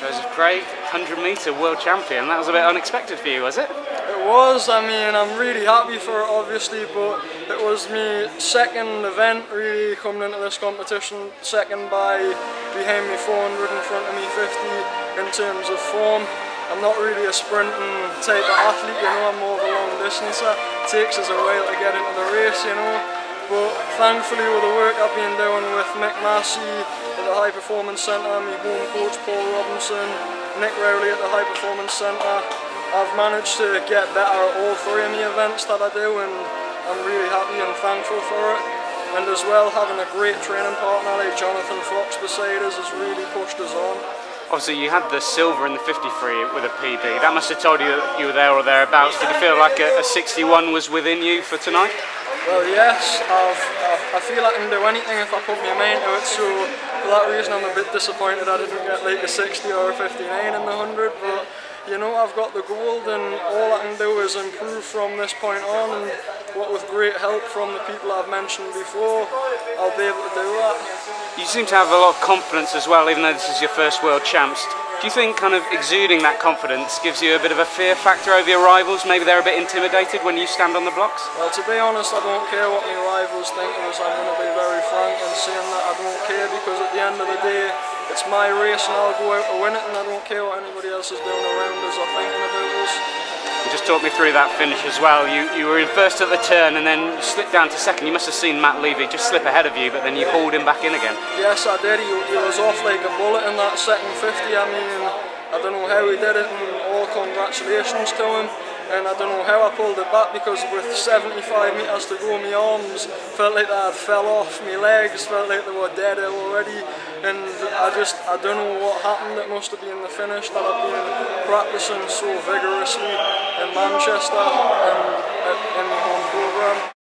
Josef Craig, 100 metre world champion. That was a bit unexpected for you, was it? It was, I mean, I'm really happy for it obviously, but it was my second event really coming into this competition, second by behind me 400 in front of me 50 in terms of form. I'm not really a sprinting type of athlete, you know, I'm more of a long distancer. It takes us a while to get into the race, you know. But thankfully with the work I've been doing with Mick Massey at the High Performance Centre, my home coach Paul Robinson, Nick Rowley at the High Performance Centre, I've managed to get better at all three of the events that I do and I'm really happy and thankful for it. And as well having a great training partner like Jonathan Fox beside us has really pushed us on. Obviously, you had the silver in the 53 with a PB. That must have told you that you were there or thereabouts. Did you feel like a, a 61 was within you for tonight? Well, yes, I've, I feel I can do anything if I put my mind to it, so for that reason I'm a bit disappointed I didn't get like a 60 or a 59 in the 100, but you know, I've got the gold and all I can do is improve from this point on and what with great help from the people I've mentioned before, I'll be able to do that. You seem to have a lot of confidence as well, even though this is your first World Champs. Do you think kind of exuding that confidence gives you a bit of a fear factor over your rivals? Maybe they're a bit intimidated when you stand on the blocks? Well, to be honest, I don't care what my rivals think of us. I'm going to be very frank in saying that I don't care because at the end of the day, it's my race and I'll go out to win it and I don't care what anybody else is doing around us or thinking about us. You just talk me through that finish as well. You you were in first at the turn and then you slipped down to second. You must have seen Matt Levy just slip ahead of you, but then you hauled him back in again. Yes, I did. He, he was off like a bullet in that second 50. I mean, I don't know how he did it, and all congratulations to him. And I don't know how I pulled it back because with 75 metres to go, my arms felt like they had fell off, my legs felt like they were dead already. And I just, I don't know what happened. It must have been the finish that I've been practicing so vigorously in Manchester and in my home programme.